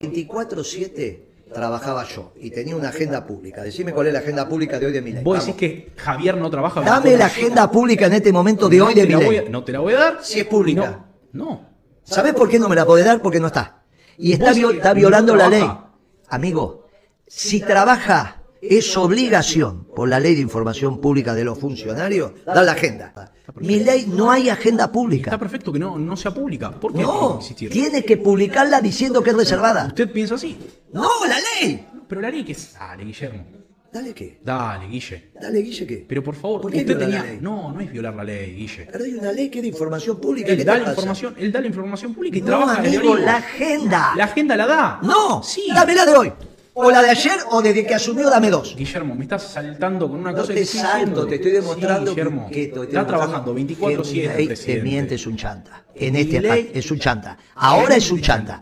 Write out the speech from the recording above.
24-7 trabajaba yo y tenía una agenda pública. Decime cuál es la agenda pública de hoy de mi ley. Vos decís que Javier no trabaja. Dame la agenda pública en este momento de hoy de te mi la voy ley. a- No te la voy a dar. Si es pública. No. no. ¿Sabés por qué no me la podés dar? Porque no está. Y está, no violando la ley. Amigo, si trabaja es obligación por la ley de información pública de los funcionarios, dar la agenda. Mi ley no hay agenda Está pública. perfecto que no, no sea pública. ¿Por qué No, tiene que publicarla diciendo que es reservada. Usted piensa así. No, la ley. Pero la ley que es. Dale, Guillermo. Dale qué. Dale, Guille. Dale, Guille, ¿qué? Pero por favor, ¿Por qué usted tenía. la ley? No, no es violar la ley, Guille. Pero hay una ley que es de información pública. ¿qué Él da la información, él da la información pública y No, trabaja amigo, la agenda. La agenda la da. No, Sí. dame la de hoy. O la de ayer o desde que asumió, dame dos. Guillermo, me estás saltando con una No cosa te que estoy salto, te estoy demostrando Sí, Guillermo. que, estoy está trabajando que 24-7, mi ley te miente, es un chanta. En este es un chanta. Ahora es un chanta.